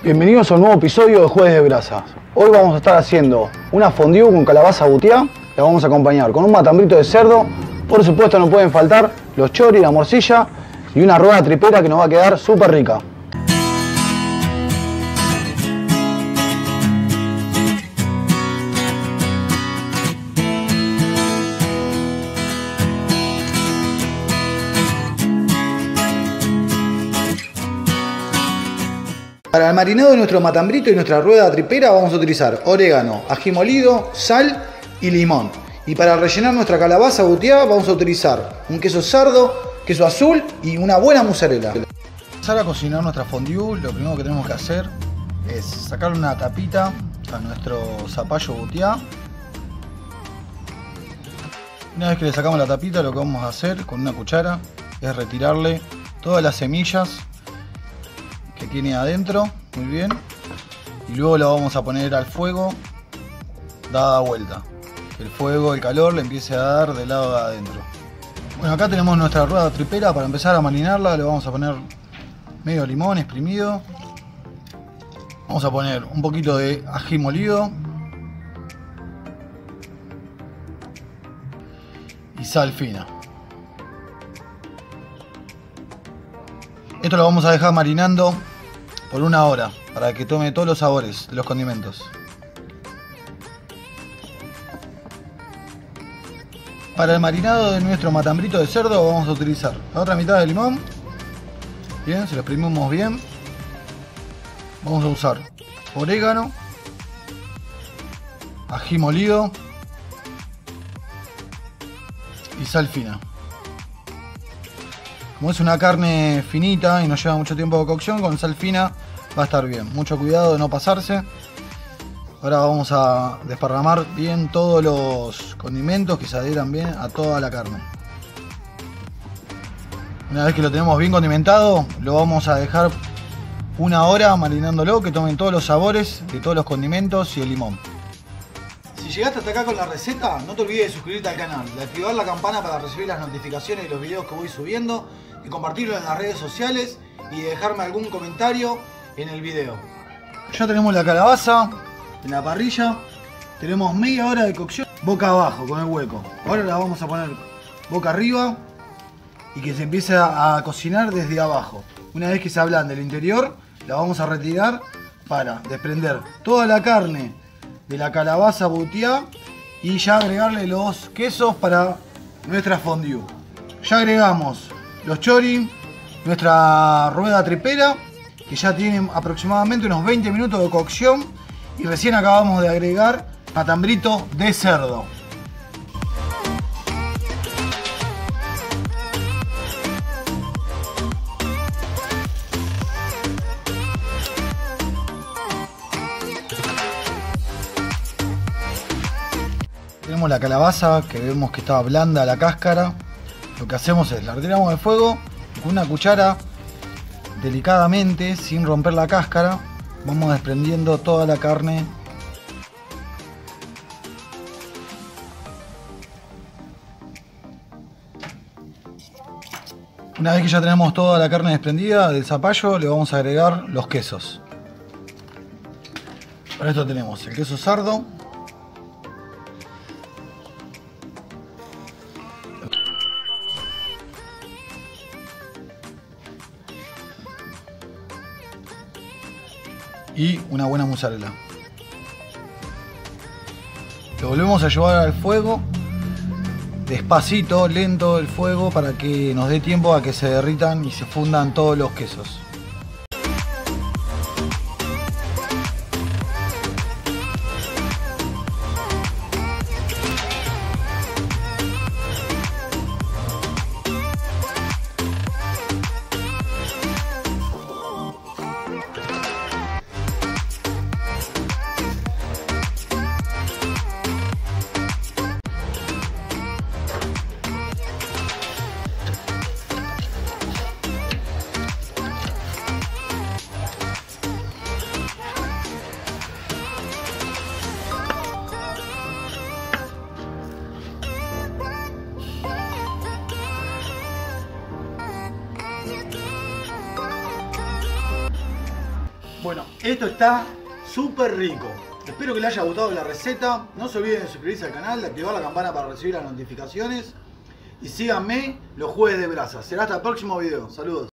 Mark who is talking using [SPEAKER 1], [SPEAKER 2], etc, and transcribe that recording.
[SPEAKER 1] Bienvenidos a un nuevo episodio de Jueves de Brasas. Hoy vamos a estar haciendo una fondue con calabaza butiá. La vamos a acompañar con un matambrito de cerdo. Por supuesto no pueden faltar los choris, la morcilla y una rueda tripera que nos va a quedar súper rica. Para el marinado de nuestro matambrito y nuestra rueda tripera vamos a utilizar orégano, ají molido, sal y limón. Y para rellenar nuestra calabaza buteada vamos a utilizar un queso sardo, queso azul y una buena mozzarella. Para empezar a cocinar nuestra fondue, lo primero que tenemos que hacer es sacarle una tapita a nuestro zapallo buteado. Una vez que le sacamos la tapita, lo que vamos a hacer con una cuchara es retirarle todas las semillas tiene adentro, muy bien. Y luego lo vamos a poner al fuego, dada vuelta. El fuego, el calor le empiece a dar del lado de adentro. Bueno, acá tenemos nuestra rueda tripera para empezar a marinarla. Le vamos a poner medio limón exprimido. Vamos a poner un poquito de ají molido. Y sal fina. Esto lo vamos a dejar marinando por una hora para que tome todos los sabores de los condimentos. Para el marinado de nuestro matambrito de cerdo vamos a utilizar la otra mitad de limón. Bien, se lo exprimimos bien. Vamos a usar orégano, ají molido y sal fina. Como es una carne finita y no lleva mucho tiempo de cocción, con sal fina va a estar bien. Mucho cuidado de no pasarse. Ahora vamos a desparramar bien todos los condimentos que se adhieran bien a toda la carne. Una vez que lo tenemos bien condimentado, lo vamos a dejar una hora marinándolo, que tomen todos los sabores de todos los condimentos y el limón. Si llegaste hasta acá con la receta, no te olvides de suscribirte al canal, de activar la campana para recibir las notificaciones de los videos que voy subiendo, de compartirlo en las redes sociales y de dejarme algún comentario en el video. Ya tenemos la calabaza en la parrilla, tenemos media hora de cocción boca abajo con el hueco. Ahora la vamos a poner boca arriba y que se empiece a cocinar desde abajo. Una vez que se ablande el interior, la vamos a retirar para desprender toda la carne de la calabaza buteada y ya agregarle los quesos para nuestra fondue. Ya agregamos los chori, nuestra rueda tripera, que ya tiene aproximadamente unos 20 minutos de cocción y recién acabamos de agregar matambrito de cerdo. La calabaza que vemos que estaba blanda la cáscara. Lo que hacemos es la retiramos del fuego con una cuchara delicadamente, sin romper la cáscara, vamos desprendiendo toda la carne. Una vez que ya tenemos toda la carne desprendida del zapallo, le vamos a agregar los quesos. Para esto tenemos el queso sardo, y una buena mozzarella. Lo volvemos a llevar al fuego, despacito, lento el fuego para que nos dé tiempo a que se derritan y se fundan todos los quesos. Bueno, esto está súper rico. Espero que les haya gustado la receta. No se olviden de suscribirse al canal, de activar la campana para recibir las notificaciones. Y síganme los jueves de brasa. Será hasta el próximo video. Saludos.